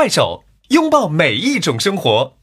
快手拥抱每一种生活。